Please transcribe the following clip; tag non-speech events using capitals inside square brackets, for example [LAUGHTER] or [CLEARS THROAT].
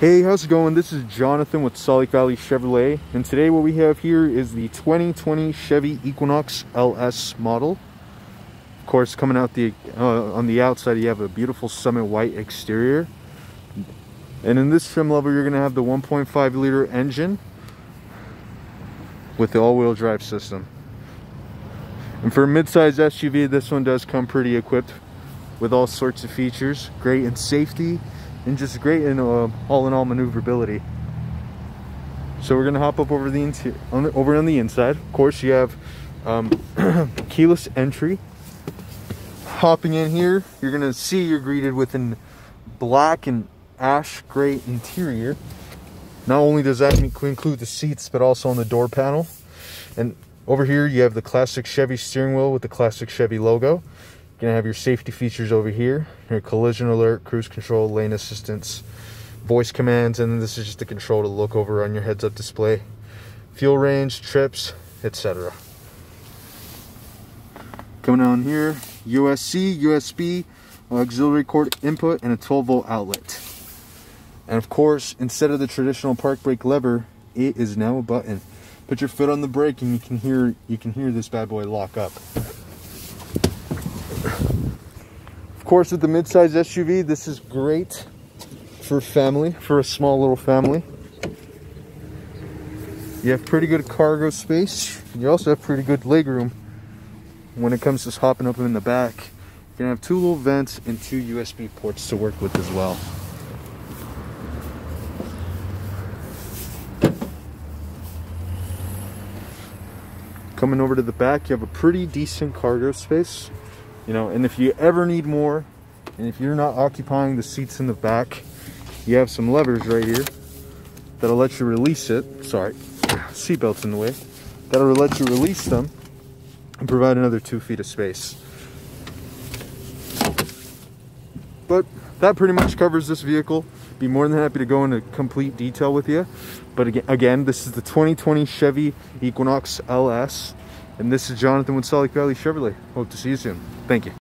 Hey, how's it going? This is Jonathan with Salt Lake Valley Chevrolet, and today what we have here is the 2020 Chevy Equinox LS model. Of course, coming out the uh, on the outside, you have a beautiful Summit White exterior, and in this trim level, you're going to have the 1.5 liter engine with the all-wheel drive system. And for a mid-size SUV, this one does come pretty equipped with all sorts of features, great in safety and just great in all in all maneuverability. So we're gonna hop up over the interior, on the, over on the inside. Of course, you have um, [CLEARS THROAT] keyless entry. Hopping in here, you're gonna see you're greeted with an black and ash gray interior. Not only does that include the seats, but also on the door panel. And over here, you have the classic Chevy steering wheel with the classic Chevy logo gonna have your safety features over here your collision alert cruise control lane assistance voice commands and this is just the control to look over on your heads up display. Fuel range trips etc coming on here usc usb auxiliary cord input and a 12 volt outlet. And of course instead of the traditional park brake lever it is now a button. Put your foot on the brake and you can hear you can hear this bad boy lock up course, with the midsize SUV, this is great for family, for a small little family. You have pretty good cargo space. You also have pretty good legroom when it comes to hopping up in the back. You're gonna have two little vents and two USB ports to work with as well. Coming over to the back, you have a pretty decent cargo space you know and if you ever need more and if you're not occupying the seats in the back you have some levers right here that'll let you release it. Sorry [SIGHS] seatbelts in the way. That'll let you release them and provide another two feet of space. But that pretty much covers this vehicle. Be more than happy to go into complete detail with you. But again, again this is the 2020 chevy equinox ls and this is Jonathan with Salt Lake Valley Chevrolet. Hope to see you soon. Thank you.